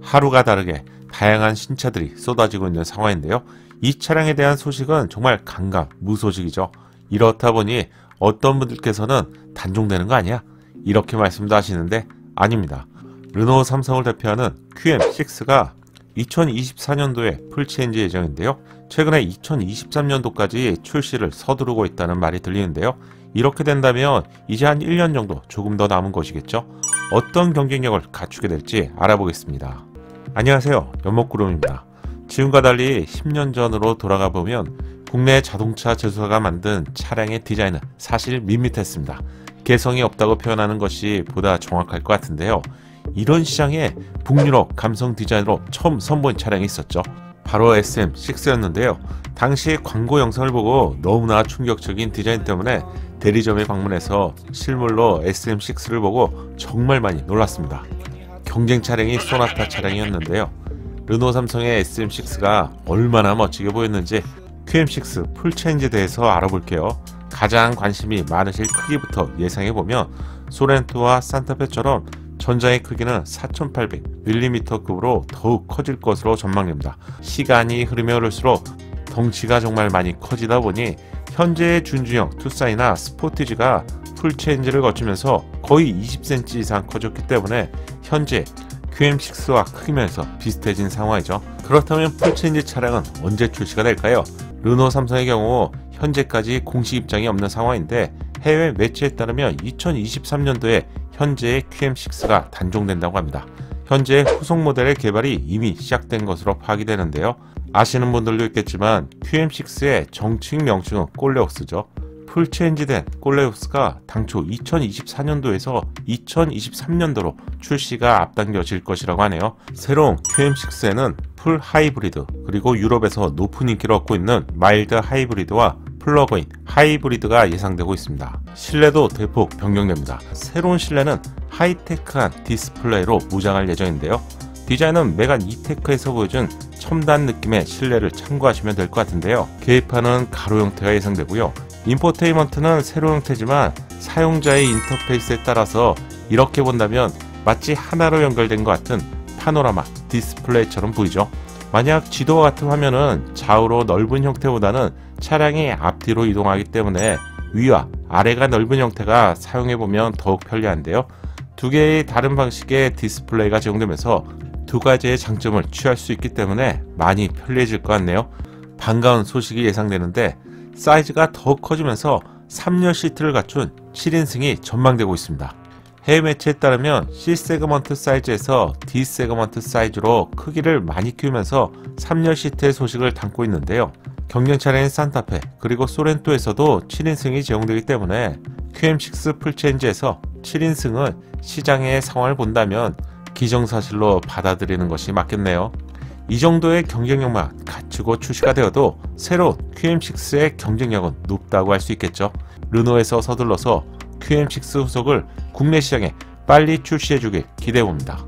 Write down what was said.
하루가 다르게 다양한 신차들이 쏟아지고 있는 상황인데요. 이 차량에 대한 소식은 정말 감감 무소식이죠. 이렇다 보니 어떤 분들께서는 단종되는 거 아니야? 이렇게 말씀도 하시는데 아닙니다. 르노 삼성을 대표하는 QM6가 2024년도에 full change 예정인데요. 최근에 2023년도까지 출시를 서두르고 있다는 말이 들리는데요. 이렇게 된다면 이제 한 1년 정도 조금 더 남은 것이겠죠. 어떤 경쟁력을 갖추게 될지 알아보겠습니다. 안녕하세요. 연목구름입니다. 지금과 달리 10년 전으로 돌아가 보면 국내 자동차 제조사가 만든 차량의 디자인은 사실 밋밋했습니다. 개성이 없다고 표현하는 것이 보다 정확할 것 같은데요. 이런 시장에 북유럽 감성 디자인으로 처음 선보인 차량이 있었죠. 바로 SM6였는데요. 당시 광고 영상을 보고 너무나 충격적인 디자인 때문에 대리점에 방문해서 실물로 SM6를 보고 정말 많이 놀랐습니다. 경쟁 차량이 소나타 차량이었는데요. 르노 삼성의 SM6가 얼마나 멋지게 보였는지 QM6 full change에 대해서 알아볼게요. 가장 관심이 많으실 크기부터 예상해보면 소렌토와 산타페처럼 전장의 크기는 4800mm급으로 더욱 커질 것으로 전망됩니다. 시간이 흐르며 흐를수록 덩치가 정말 많이 커지다 보니 현재의 준중형 투싼이나 스포티지가 full change를 거치면서 거의 20cm 이상 커졌기 때문에 현재 QM6와 크기 면에서 비슷해진 상황이죠. 그렇다면 full change 차량은 언제 출시가 될까요? 르노 삼성의 경우 현재까지 공식 입장이 없는 상황인데 해외 매체에 따르면 2023년도에 현재의 QM6가 단종된다고 합니다. 현재 후속 모델의 개발이 이미 시작된 것으로 파악이 되는데요. 아시는 분들도 있겠지만 QM6의 정식 명칭은 꼴레오스죠. full change된 꼴레오스가 당초 2024년도에서 2023년도로 출시가 앞당겨질 것이라고 하네요. 새로운 QM6에는 full 하이브리드 그리고 유럽에서 높은 인기를 얻고 있는 mild 하이브리드와 플러그인 하이브리드가 예상되고 있습니다. 실내도 대폭 변경됩니다. 새로운 실내는 하이테크한 디스플레이로 무장할 예정인데요. 디자인은 메간 E-Tech에서 보여준 첨단 느낌의 실내를 참고하시면 될 것 같은데요. 계기판은 가로 형태가 예상되고요. infotainment는 세로 형태지만 사용자의 인터페이스에 따라서 이렇게 본다면 마치 하나로 연결된 것 같은 파노라마 디스플레이처럼 보이죠. 만약 지도와 같은 화면은 좌우로 넓은 형태보다는 차량이 앞뒤로 이동하기 때문에 위와 아래가 넓은 형태가 사용해보면 더욱 편리한데요. 두 개의 다른 방식의 디스플레이가 제공되면서 두 가지의 장점을 취할 수 있기 때문에 많이 편리해질 것 같네요. 반가운 소식이 예상되는데 사이즈가 더 커지면서 3열 시트를 갖춘 7인승이 전망되고 있습니다. 해외 매체에 따르면 C segment 사이즈에서 D segment 사이즈로 크기를 많이 키우면서 3열 시트의 소식을 담고 있는데요. 경쟁 차량인 산타페 그리고 소렌토에서도 7인승이 제공되기 때문에 QM6 full change에서 7인승은 시장의 상황을 본다면 기정사실로 받아들이는 것이 맞겠네요. 이 정도의 경쟁력만 갖추고 출시가 되어도 새로운 QM6의 경쟁력은 높다고 할 수 있겠죠. 르노에서 서둘러서 QM6 후속을 국내 시장에 빨리 출시해주길 기대해봅니다.